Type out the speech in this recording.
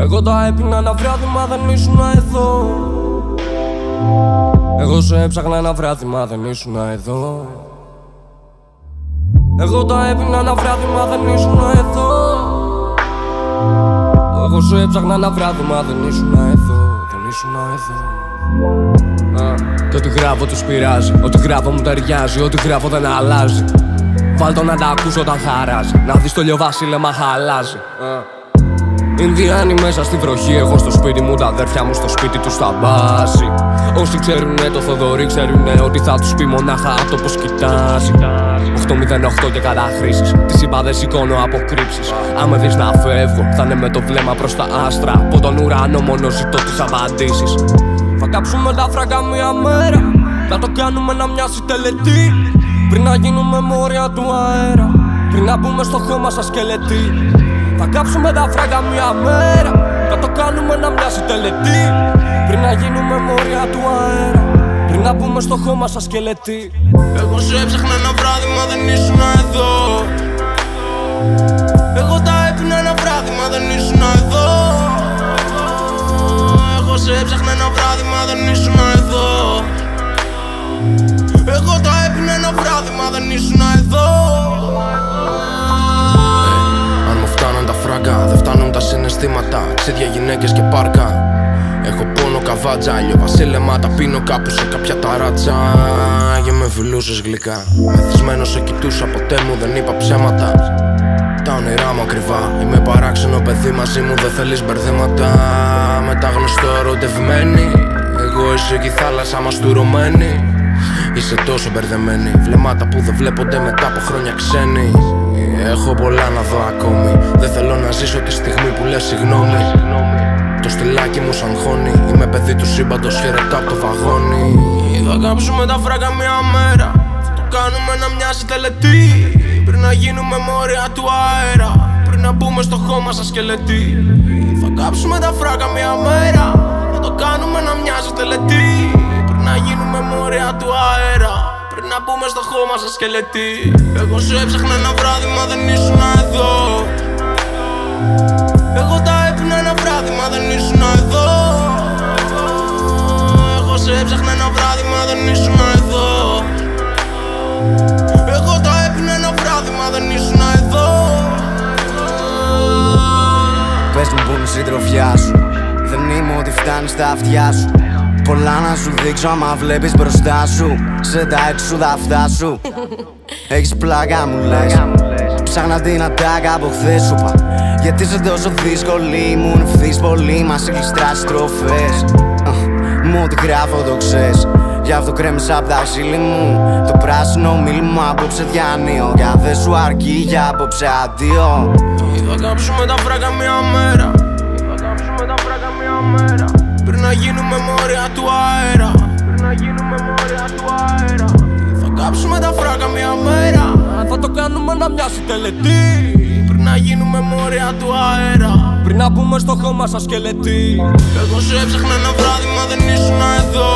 Εγώ τα έπινα ένα βράδυ μα δεν ήσουν εδώ. Εγώ σε έψαχνα ένα βράδυ μα δεν ήσουν εδώ. Εγώ τα έπινα ένα βράδυ μα δεν ήσουν εδώ. Εγώ σε έψαχνα ένα βράδυ μα δεν ήσουν εδώ. Δεν ήσουν εδώ. Και ό,τι γράφω τους πειράζει, ό,τι γράφω μου ταιριάζει, ό,τι γράφω δεν αλλάζει. Βάλτο να τα ακούσω όταν χαράζει, να δεις το λιοβάσιλεμα χαλάζει. Ινδιάνοι μέσα στη βροχή, εγώ στο σπίτι μου, τα αδέρφια μου στο σπίτι τους στα μπάση. Όσοι ξέρουνε το Θοδωρή, ξέρουνε ότι θα τους πει μονάχα το πως κοιτάζει. 808 και καταχρήσεις. Τις είπα δεν σηκώνω αποκρύψει. Άμα δεις να φεύγω, θα είναι με το βλέμμα προς τα άστρα. Από τον ουρανό μόνο ζητώ τις απαντήσεις. Θα κάψουμε τα φράγκα μια μέρα. Θα το κάνουμε να μοιάσει τελετή. Πριν να γίνουμε μόρια του αέρα. Πριν να μπούμε στο χώμα σαν σκελετή. Θα κάψουμε τα φράγκα μια μέρα. Θα το κάνουμε να μοιάσει τελετή. Πριν να γίνουμε μόρια του αέρα. Πριν να μπούμε στο χώμα σαν σκελετή. Εγώ σου έψαχνα ένα βράδυ μα δεν ήσουν εδώ. Εγώ τα έπινα ένα βράδυ μα δεν ήσουν εδώ. Εγώ σε έψαχνα ένα βράδυ μα δεν ήσουν εδώ. Συναισθήματα. Ξίδια γυναίκες και πάρκα. Έχω πόνο καβάτζα, βασίλεμα τα πίνω κάπου σε κάποια ταράτσα. Και με φιλούσες γλυκά. Μεθυσμένος σε κοιτούσα ποτέ μου δεν είπα ψέματα. Τα όνειρά μου ακριβά. Είμαι παράξενο παιδί μαζί μου δεν θέλεις μπερδέματα. Μετά γνωστό ερωτευμένη. Εγώ είσαι και η θάλασσα μας του ρωμένη Είσαι τόσο μπερδεμένη. Βλεμάτα που δεν βλέπονται μετά από χρόνια ξένοι Έχω πολλά να δω ακόμη. Δεν θέλω να ζήσω τη στιγμή που λες συγγνώμη. Το στυλάκι μου σαν χώνει. Είμαι παιδί του σύμπαντος χαιρετά από το βαγόνι. Θα κάψουμε τα φράγκα μια μέρα. Θα το κάνουμε να μοιάζει τελετή. Πριν να γίνουμε μόρια του αέρα. Πριν να μπούμε στο χώμα σαν σκελετή. Θα κάψουμε τα φράγκα μια μέρα. Θα το κάνουμε να μοιάζει τελετή. Πριν να γίνουμε μόρια του αέρα. Πριν να μπούμε στο χώμα σαν σκελετή. Εγώ σου έψαχνα ένα βράδυ μα δεν ήσουν εδώ. Εγώ τα έπινα ένα βράδυ μα δεν ήσουν εδώ. Εγώ σε έψαχνα ένα βράδυ μα δεν ήσουν εδώ. Εγώ τα έπινα ένα βράδυ μα δεν ήσουν εδώ. Πες μου που είναι η συντροφιά σου. Δεν είμαι ότι φτάνεις στα αυτιά σου Πολλά να σου δείξω άμα βλέπεις μπροστά σου. Σε τα έξοδα αυτά σου Έχεις πλάκα μου λες. Ψάχνα την ατάκα από χθες σου πα Γιατί είσαι τόσο δύσκολη Ήμουν ευθύς πολύ Μας σε κλειστρά στροφές Μου ό,τι γράφω το ξέρεις. Γι' αυτό κρέμισα απ' τα ζήλη μου. Το πράσινο μίλημα απόψε διανύω. Για δεν σου αρκεί για απόψε αντίο. Θα κάψουμε τα φράγκα μια μέρα. Θα κάψουμε τα φράγκα μια μέρα Πριν να γίνουμε μόρια του αέρα. Πριν να γίνουμε μόρια του αέρα. Θα κάψουμε τα φράγκα μια μέρα. Θα το κάνουμε να μοιάσει τελετή. Πριν να γίνουμε μόρια του αέρα. Πριν να μπούμε στο χώμα σαν σκελετή. Εγώ σου έψαχνα ένα βράδυ μα δεν ήσουν εδώ